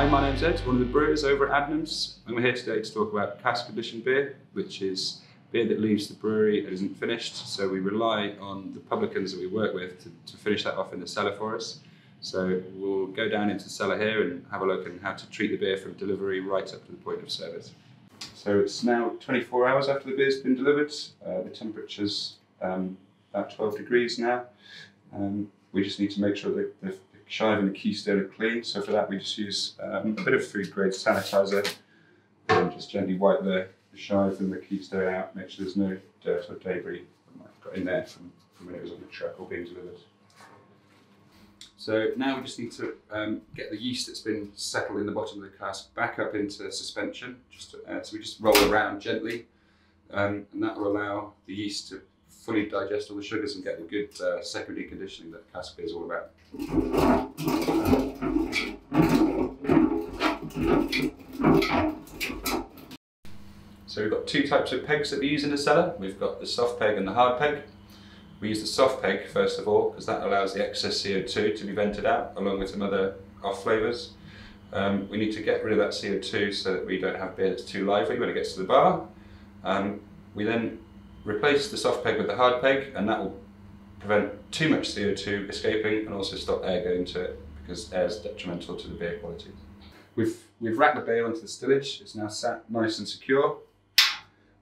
Ed, one of the brewers over at Adnams, and we're here today to talk about cask conditioned beer, which is beer that leaves the brewery and isn't finished. So we rely on the publicans that we work with to, to finish that off in the cellar for us. So we'll go down into the cellar here and have a look at how to treat the beer from delivery right up to the point of service. So it's now 24 hours after the beer's been delivered. Uh, the temperature's um, about 12 degrees now. Um, we just need to make sure that the shive and the keystone are clean. So for that we just use um, a bit of food grade sanitizer and just gently wipe the, the shive and the keystone out, make sure there's no dirt or debris that might have got in there from, from when it was on the truck or being delivered. So now we just need to um, get the yeast that's been settled in the bottom of the cask back up into suspension. Just to, uh, so we just roll around gently, um, and that will allow the yeast to fully digest all the sugars and get the good uh, secondary conditioning that cask is all about. So we've got two types of pegs that we use in the cellar. We've got the soft peg and the hard peg. We use the soft peg first of all because that allows the excess CO2 to be vented out along with some other off flavours. Um, we need to get rid of that CO2 so that we don't have beer that's too lively when it gets to the bar. Um, we then replace the soft peg with the hard peg and that will prevent too much CO2 escaping and also stop air going to it because air is detrimental to the beer quality. We've, we've racked the beer onto the stillage, it's now sat nice and secure.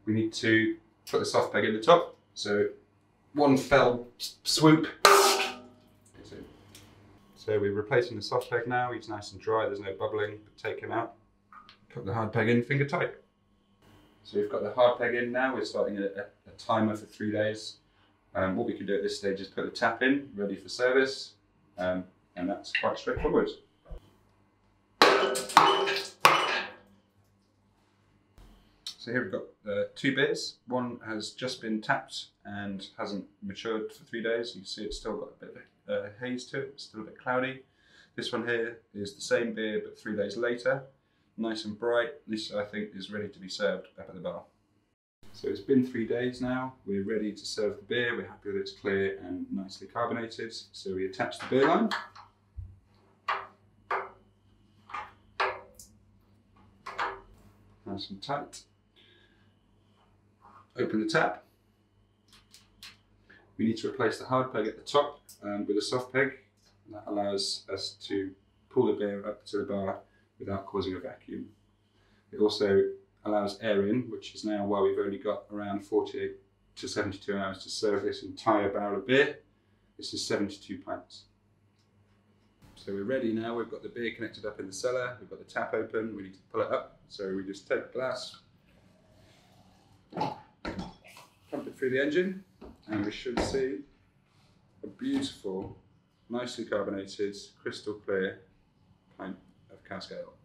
We need to put the soft peg in the top, so one fell swoop. So we're replacing the soft peg now, he's nice and dry, there's no bubbling, take him out, put the hard peg in, finger tight. So we've got the hard peg in now, we're starting a, a, timer for three days. Um, what we can do at this stage is put the tap in, ready for service, um, and that's quite straightforward. So here we've got uh, two beers. One has just been tapped and hasn't matured for three days. You can see it's still got a bit of uh, haze to it, it's still a bit cloudy. This one here is the same beer but three days later. Nice and bright. This I think is ready to be served up at the bar. So it's been three days now. We're ready to serve the beer. We're happy that it's clear and nicely carbonated. So we attach the beer line. Nice and tight. Open the tap. We need to replace the hard peg at the top um, with a soft peg. That allows us to pull the beer up to the bar without causing a vacuum. It also allows air in, which is now why we've only got around 48 to 72 hours to serve this entire barrel of beer. This is 72 pints. So we're ready now, we've got the beer connected up in the cellar, we've got the tap open, we need to pull it up. So we just take a glass, pump it through the engine, and we should see a beautiful, nicely carbonated, crystal clear pint ale.